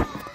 Bye.